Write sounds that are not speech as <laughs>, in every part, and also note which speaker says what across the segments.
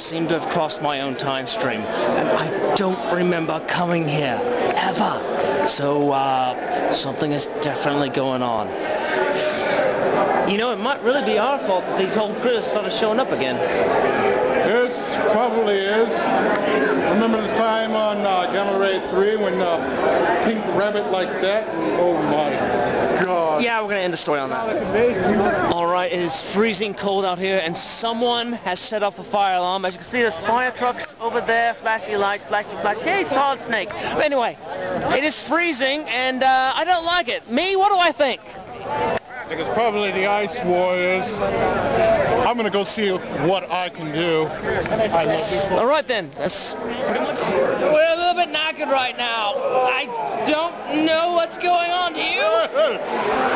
Speaker 1: seem to have crossed my own time stream, and I don't remember coming here, ever. So, uh, something is definitely going on. You know, it might really be our fault that these whole critters started showing up again.
Speaker 2: Yes, probably is. Remember this time on uh, Gamma Ray 3 when uh, pink rabbit like that? Oh my god.
Speaker 1: Yeah, we're going to end the story on that. All right, it is freezing cold out here, and someone has set off a fire alarm. As you can see, there's fire trucks over there, flashy lights, flashy flash. Hey, Solid Snake. But anyway, it is freezing, and uh, I don't like it. Me, what do I think?
Speaker 2: I think it's probably the Ice Warriors. I'm gonna go see what I can do. I love.
Speaker 1: All right then. That's We're a little bit knackered right now. I don't know what's going on. Do you? <laughs>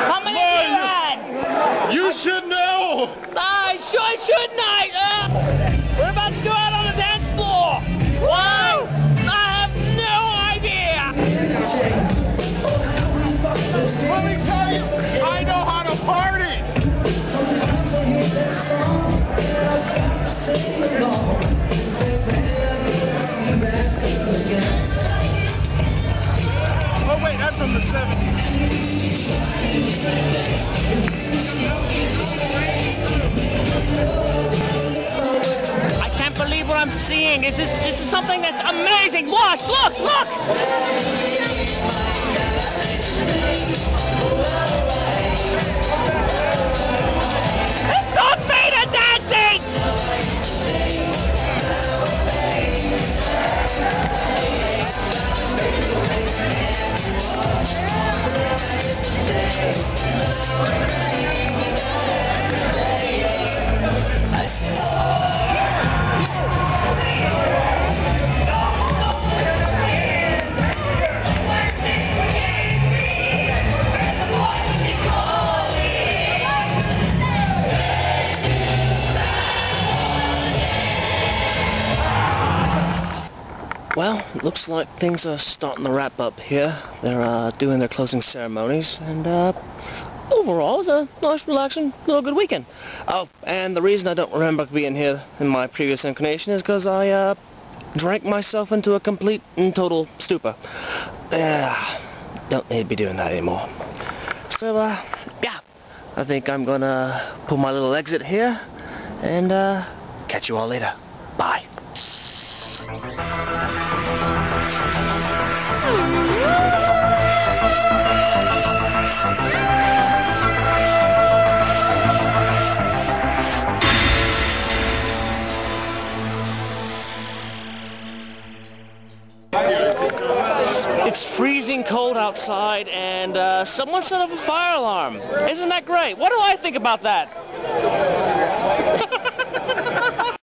Speaker 1: How many you had?
Speaker 2: You should know!
Speaker 1: I sure shouldn't I?
Speaker 2: That's from the 70s.
Speaker 1: I can't believe what I'm seeing. It's, just, it's something that's amazing. Watch, look, look. Well, looks like things are starting to wrap up here. They're uh, doing their closing ceremonies, and uh, overall, it's a nice, relaxing, little good weekend. Oh, and the reason I don't remember being here in my previous incarnation is because I uh, drank myself into a complete and total stupor. Yeah, don't need to be doing that anymore. So, uh, yeah, I think I'm gonna pull my little exit here, and uh, catch you all later. Bye. It's freezing cold outside, and uh, someone set up a fire alarm. Isn't that great? What do I think about that?